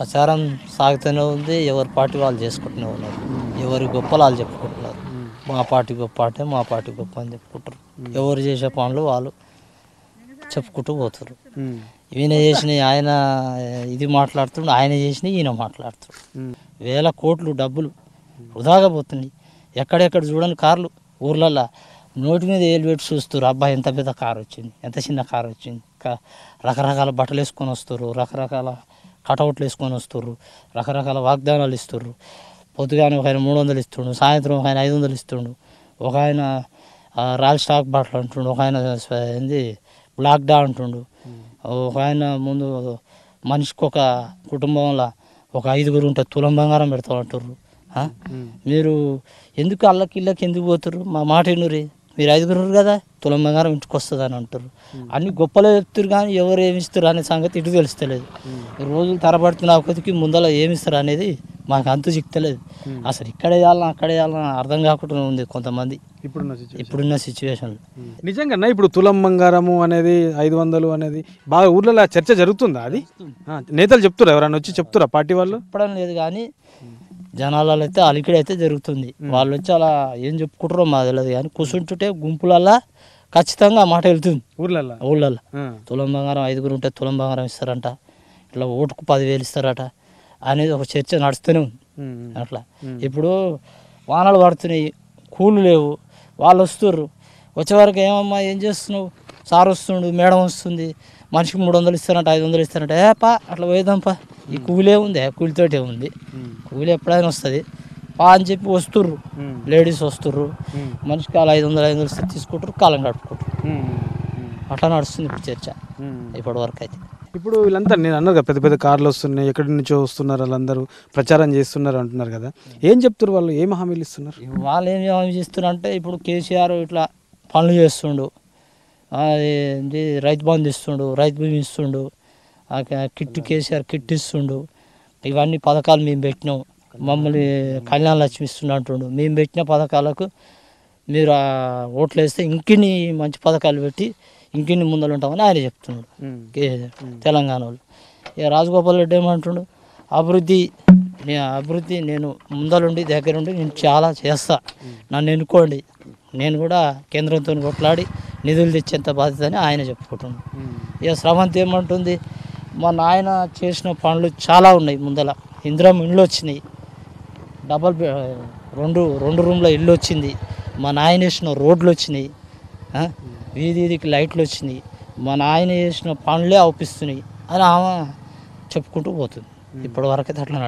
ప్రచారం సాగుతూనే ఉంది. ఎవరి పార్టీ వాళ్ళు చేసుకుంటూనే ఉన్నారు. ఎవరి గొప్పలు వాళ్ళు చెప్పుకుంటున్నారు. మా పార్టీ గొప్ప అంటే మా పార్టీ గొప్ప అని చెప్పుకుంటారు. ఎవరు చేసే పనులు వాళ్ళు చెప్పుకుంటూ పోతారు. ఈయన చేసిన ఆయన ఇది మాట్లాడుతుండు ఆయన చేసిన ఈయన మాట్లాడుతుండు వేల కోట్లు డబ్బులు వృధాగా పోతున్నాయి. ఎక్కడెక్కడ చూడని కార్లు ఊర్లల్లో నోటి మీద ఏలు పెట్టి చూస్తారు అబ్బాయి ఎంత పెద్ద కారు వచ్చింది ఎంత చిన్న కారు వచ్చింది. రకరకాల బట్టలు వేసుకొని వస్తారు రకరకాల కటౌట్లు వేసుకొని వస్తారు రకరకాల వాగ్దానాలు ఇస్తారు పొద్దుగానే ఒక ఆయన మూడు వందలు ఇస్తుండు సాయంత్రం ఒక ఆయన ఐదు వందలు ఇస్తుండు. ఒక ఆయన ఆ, రాయల్ స్టాక్ బాటిల్ అంటుండు ఒక ఆయన ఏంది బ్లాక్ డా అంటుండు. ఒక ఆయన ముందు మనిషికి ఒక కుటుంబంలో ఒక ఐదుగురు ఉంటే తులం బంగారం పెడతాం అంటారు ఆ? మీరు ఎందుకు అల్లకి ఇళ్ళకి ఎందుకు పోతారు మా మాట ఎన్నురి మీరు ఐదుగురు కదా తులం బంగారం ఇంటికి వస్తుంది అని అంటారు అన్ని గొప్పలో చెప్తారు కానీ ఎవరు ఏమి ఇస్తారు అనే సంగతి ఇటు తెలుస్తలేదు. రోజులు తరబడుతున్న కొద్దికి ముందర ఏమి ఇస్తారు అనేది మాకు అంతు చిక్తలేదు. అసలు ఇక్కడ వేయాలన్నా అక్కడ వేయాలన్నా అర్థం కాకుండా ఉంది కొంతమంది. ఇప్పుడున్న ఇప్పుడున్న సిచ్యువేషన్ నిజంగా ఇప్పుడు తులం బంగారము అనేది ఐదు వందలు అనేది బాగా ఊర్లలో చర్చ జరుగుతుందా అది? నేతలు చెప్తురా ఎవరైనా వచ్చి చెప్తురా పార్టీ వాళ్ళు? చెప్పడం లేదు కానీ జనాలలో అయితే అలికిడి అయితే జరుగుతుంది. వాళ్ళు వచ్చి అలా ఏం చెప్పుకుంటారో మాకు తెలియదు కానీ కూర్చుంటుంటే గుంపులల్లా ఖచ్చితంగా మాట వెళ్తుంది. ఊర్లలో ఊళ్ళల్లో తులం బంగారం ఐదుగురు ఉంటే తులం బంగారం ఇస్తారంట. ఇట్లా ఓటుకు పదివేలు ఇస్తారట అనేది ఒక చర్చ నడుస్తూనే ఉంది. అట్లా. ఇప్పుడు వానలు పడుతున్నాయి కూలు లేవు వాళ్ళు వస్తుర్రు. వచ్చేవరకు ఏమమ్మా ఏం చేస్తున్నావు? సార్ వస్తుండు మేడం వస్తుంది. మనిషికి మూడు వందలు ఇస్తారంట ఐదు వందలు ఇస్తారంట. ఏ పా అట్లా పోయేదాంపా ఈ కూలే ఉంది కూలితోటే ఉంది. కూలి ఎప్పుడైనా వస్తుంది. పా అని చెప్పి వస్తుర్రు. లేడీస్ వస్తుర్రు. మనిషికి అలా ఐదు వందలు ఐదు వందలు ఇస్తే తీసుకుంటారు కాలం గడుపుకుంటారు. అట్లా నడుస్తుంది ఇప్పుడు చర్చ. ఇప్పటి వరకు అయితే ఇప్పుడు వీళ్ళంతా నేను అన్నారు కదా పెద్ద పెద్ద కార్లు వస్తున్నాయి ఎక్కడి నుంచో వస్తున్నారు వాళ్ళందరూ ప్రచారం చేస్తున్నారు అంటున్నారు కదా. ఏం చెప్తారు వాళ్ళు? ఏం హామీలు ఇస్తున్నారు? వాళ్ళు ఏం ఏం చేస్తున్నారంటే ఇప్పుడు కేసీఆర్ ఇట్లా పనులు చేస్తుండు. రైతు బంధు ఇస్తుండు రైతు భూమి ఇస్తుండు ఆ క- కిట్ కేసీఆర్ కిట్ ఇస్తుండు. ఇవన్నీ పథకాలు మేము పెట్టినాం. మమ్మల్ని కళ్యాణ లక్ష్మి ఇస్తుండు అంటుండు. మేము పెట్టిన పథకాలకు మీరు ఆ ఓట్లు వేస్తే ఇంకిన్ని మంచి పథకాలు పెట్టి ఇంకిన్ని ముందలు ఉంటామని ఆయన చెప్తున్నాడు. తెలంగాణ వాళ్ళు. ఇక రాజగోపాల్ రెడ్డి ఏమంటుండు? అభివృద్ధి నే- అభివృద్ధి నేను ముందలుండి దగ్గరుండి నేను చాలా చేస్తా. నన్ను ఎన్నుకోండి. నేను కూడా కేంద్రంతో కొట్లాడి నిధులు తెచ్చేంత బాధ్యత అని ఆయన చెప్పుకుంటున్నాడు. ఇక స్రవంతి ఏమంటుంది? మా నాయన చేసిన పనులు చాలా ఉన్నాయి ముందల. ఇందిరం ఇండ్లు వచ్చినాయి. డబల్ రెండు రెండు రూమ్ల ఇల్లు వచ్చింది. మా నాయన వేసిన రోడ్లు వచ్చినాయి? వీధి వీధికి లైట్లు వచ్చినాయి. మా నాయన చేసిన పనులే అవుపిస్తున్నాయి అని ఆమె చెప్పుకుంటూ పోతుంది. ఇప్పటి వరకు అయితే అట్లా